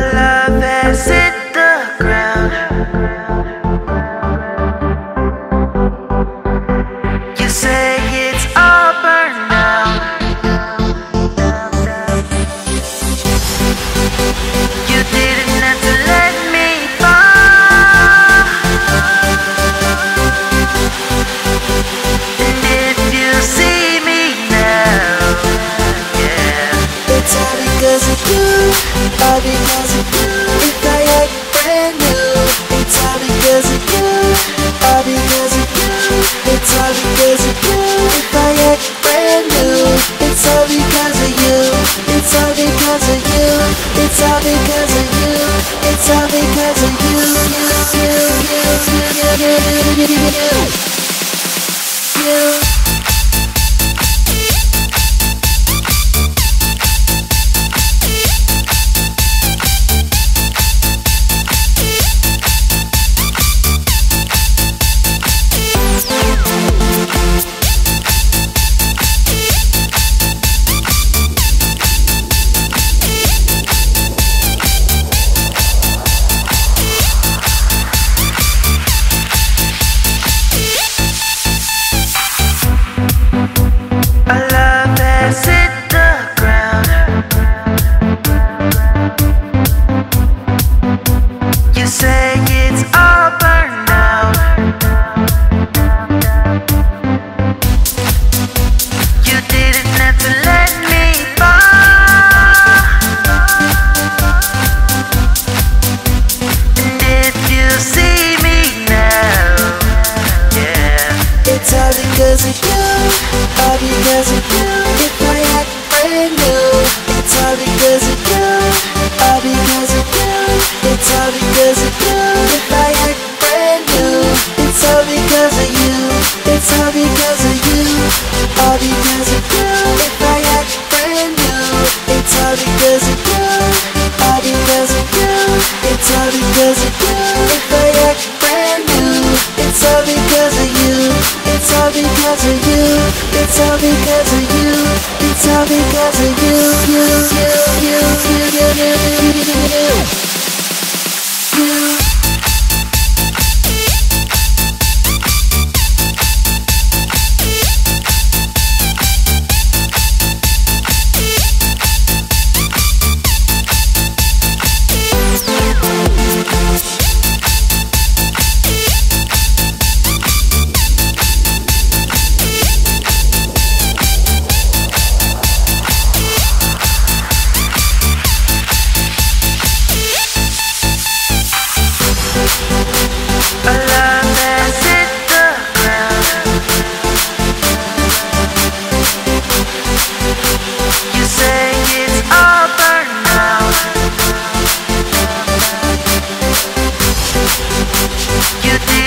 love has hit the ground. You say it's all burned. You didn't have to let me fall. And if you see me now, it's all because of you, all because. because of you. It's all because of you. You, you, you, you, you, you, you, you. It's all because of you. It's all because of you. You, you, you, you, you, you, you, you. You